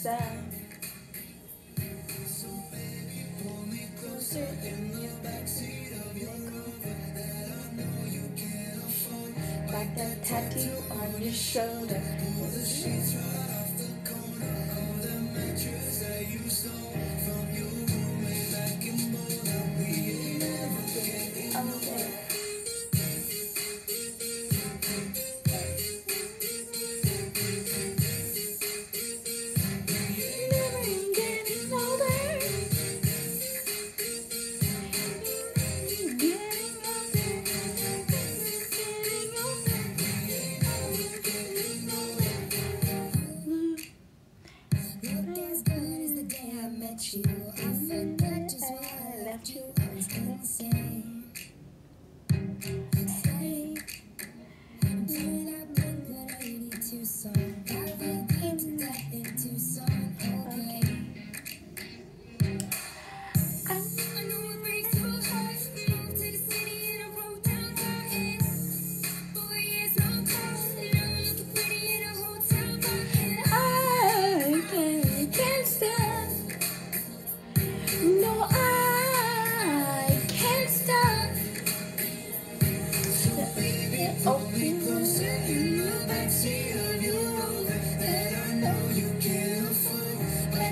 So baby, pull me closer in the backseat of your that I know you. Like that tattoo on your shoulder. The sheets right off the corner of the mattress that you stole from your. ti.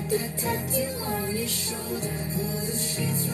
The tattoo on your shoulder. Pull the sheets